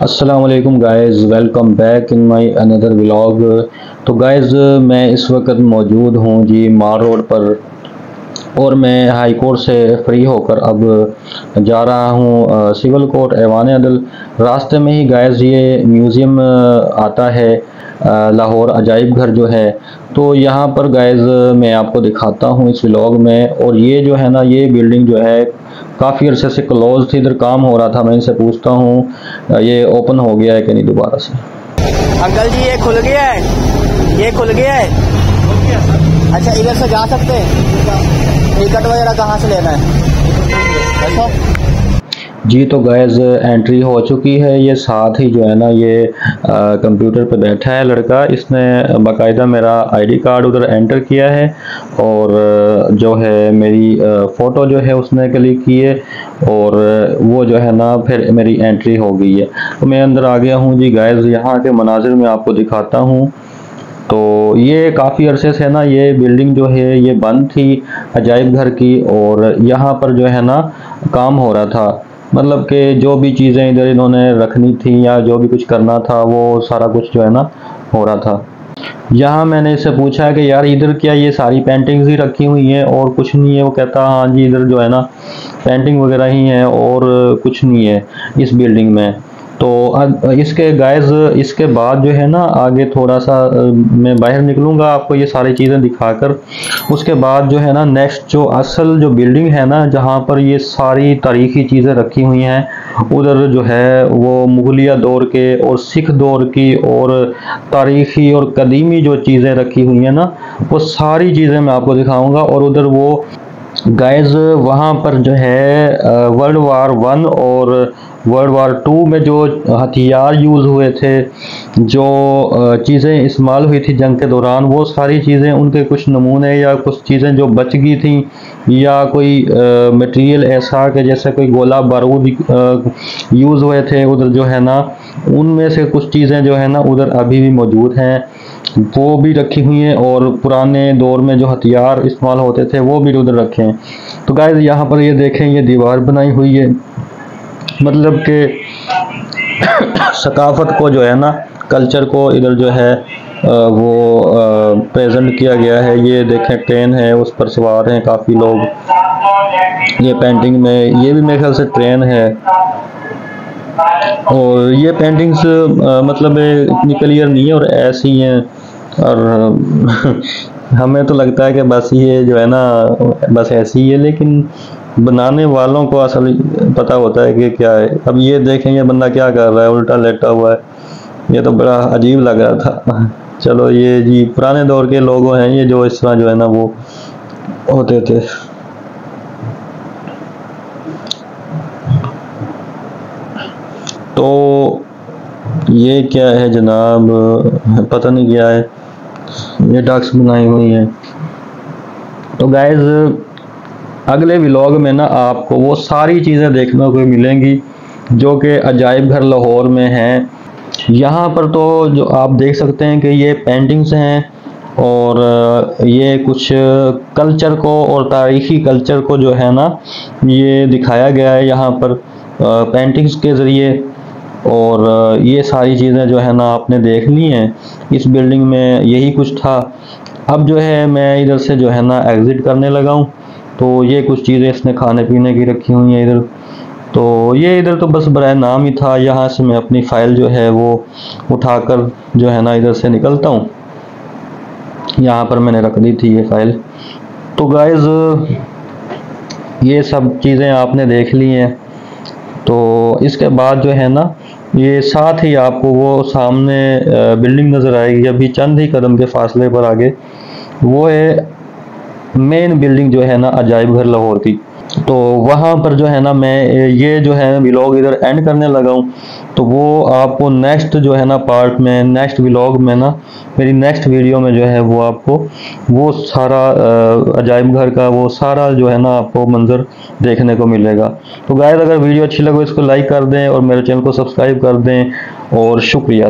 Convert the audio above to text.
السلام علیکم guys welcome back in my another vlog تو گائز میں اس وقت موجود ہوں جی مار روڈ پر. اور میں ہائی کورٹ سے فری ہو کر اب جا رہا ہوں سول کورٹ، ایوان عدل۔ راستے میں ہی گائز یہ میوزیم آتا ہے لاہور عجائب گھر جو ہے۔ تو یہاں پر گائز میں آپ کو دکھاتا ہوں اس ولاگ میں۔ اور یہ جو ہے نا، یہ بلڈنگ جو ہے، کافی عرصے سے کلوز تھی، ادھر کام ہو رہا تھا، میں ان سے پوچھتا ہوں۔ یہ اوپن ہو گیا ہے کہ نہیں دوبارہ سے؟ انکل جی یہ کھل گیا ہے۔ یہ کھل گیا ہے۔ اچھا ادھر سے جا سکتے ہیں؟ ٹکٹ وغیرہ کہاں سے لینا ہے؟ جی تو گیز انٹری ہو چکی ہے۔ یہ ساتھ ہی جو ہے نا، یہ کمپیوٹر پہ بیٹھا ہے لڑکا۔ اس نے باقاعدہ میرا آئی ڈی کارڈ ادھر انٹر کیا ہے اور جو ہے میری فوٹو جو ہے اس نے کلک کی ہے اور وہ جو ہے نا، پھر میری انٹری ہو گئی ہے۔ تو میں اندر آ گیا ہوں۔ جی گائز یہاں کے مناظر میں آپ کو دکھاتا ہوں۔ تو یہ کافی عرصے سے نا یہ بلڈنگ جو ہے یہ بند تھی عجائب گھر کی اور یہاں پر جو ہے نا کام ہو رہا تھا۔ مطلب کہ جو بھی چیزیں ادھر انہوں نے رکھنی تھی یا جو بھی کچھ کرنا تھا وہ سارا کچھ جو ہے نا ہو رہا تھا۔ یہاں میں نے اس سے پوچھا کہ یار ادھر کیا یہ ساری پینٹنگز ہی رکھی ہوئی ہیں اور کچھ نہیں ہے؟ وہ کہتا ہاں جی ادھر جو ہے نا پینٹنگ وغیرہ ہی ہیں اور کچھ نہیں ہے اس بلڈنگ میں۔ تو اس کے گائز اس کے بعد جو ہے نا، آگے تھوڑا سا میں باہر نکلوں گا آپ کو یہ ساری چیزیں دکھا کر۔ اس کے بعد جو ہے نا نیکسٹ جو اصل جو بلڈنگ ہے نا، جہاں پر یہ ساری تاریخی چیزیں رکھی ہوئی ہیں، ادھر جو ہے وہ مغلیہ دور کے اور سکھ دور کی اور تاریخی اور قدیمی جو چیزیں رکھی ہوئی ہیں نا، وہ ساری چیزیں میں آپ کو دکھاؤں گا۔ اور ادھر وہ گائز وہاں پر جو ہے ورلڈ وار ون اور ورلڈ وار ٹو میں جو ہتھیار یوز ہوئے تھے، جو چیزیں استعمال ہوئی تھی جنگ کے دوران، وہ ساری چیزیں ان کے کچھ نمونے یا کچھ چیزیں جو بچ گئی تھیں، یا کوئی میٹیریل ایسا کہ جیسے کوئی گولہ بارود یوز ہوئے تھے ادھر جو ہے نا، ان میں سے کچھ چیزیں جو ہے نا ادھر ابھی بھی موجود ہیں۔ وہ بھی رکھی ہوئی ہیں اور پرانے دور میں جو ہتھیار استعمال ہوتے تھے وہ بھی ادھر رکھے ہیں۔ تو گائز یہاں پر یہ دیکھیں، یہ دیوار بنائی ہوئی ہے۔ مطلب کہ ثقافت کو جو ہے نا کلچر کو ادھر جو ہے وہ پریزنٹ کیا گیا ہے۔ یہ دیکھیں ٹرین ہے، اس پر سوار ہیں کافی لوگ۔ یہ پینٹنگ میں، یہ بھی میرے خیال سے ٹرین ہے۔ اور یہ پینٹنگز مطلب اتنی کلیئر نہیں ہے اور ایسی ہیں۔ اور ہمیں تو لگتا ہے کہ بس یہ جو ہے نا، بس ایسی ہے، لیکن بنانے والوں کو اصل پتہ ہوتا ہے کہ کیا ہے۔ اب یہ دیکھیں یہ بندہ کیا کر رہا ہے، الٹا لیٹا ہوا ہے۔ یہ تو بڑا عجیب لگ رہا تھا۔ چلو یہ جی پرانے دور کے لوگوں ہیں یہ جو اس طرح جو ہے نا وہ ہوتے تھے۔ تو یہ کیا ہے جناب؟ پتہ نہیں کیا ہے۔ یہ ڈاکس بنائی ہوئی ہیں۔ تو گائز اگلے ولاگ میں نا آپ کو وہ ساری چیزیں دیکھنے کو ملیں گی جو کہ عجائب گھر لاہور میں ہیں۔ یہاں پر تو جو آپ دیکھ سکتے ہیں کہ یہ پینٹنگز ہیں اور یہ کچھ کلچر کو اور تاریخی کلچر کو جو ہے نا یہ دکھایا گیا ہے یہاں پر پینٹنگز کے ذریعے۔ اور یہ ساری چیزیں جو ہے نا آپ نے دیکھ لی ہیں۔ اس بلڈنگ میں یہی کچھ تھا۔ اب جو ہے میں ادھر سے جو ہے نا ایگزٹ کرنے لگا ہوں۔ تو یہ کچھ چیزیں اس نے کھانے پینے کی رکھی ہوئی ہیں ادھر۔ تو یہ ادھر تو بس برائے نام ہی تھا، یہاں سے میں اپنی فائل جو ہے وہ اٹھا کر جو ہے نا ادھر سے نکلتا ہوں۔ یہاں پر میں نے رکھ دی تھی یہ فائل۔ تو گائز یہ سب چیزیں آپ نے دیکھ لی ہیں۔ تو اس کے بعد جو ہے نا، یہ ساتھ ہی آپ کو وہ سامنے بلڈنگ نظر آئے گی۔ ابھی چند ہی قدم کے فاصلے پر آگے۔ وہ ہے مین بلڈنگ جو ہے نا عجائب گھر لاہور کی۔ تو وہاں پر جو ہے نا میں یہ جو ہے ولاگ ادھر اینڈ کرنے لگا ہوں۔ تو وہ آپ کو نیکسٹ جو ہے نا پارٹ میں نیکسٹ ولاگ میں نا میری نیکسٹ ویڈیو میں جو ہے وہ آپ کو وہ سارا عجائب گھر کا وہ سارا جو ہے نا آپ کو منظر دیکھنے کو ملے گا۔ تو گائز اگر ویڈیو اچھی لگو اس کو لائک کر دیں اور میرے چینل کو سبسکرائب کر دیں اور شکریہ۔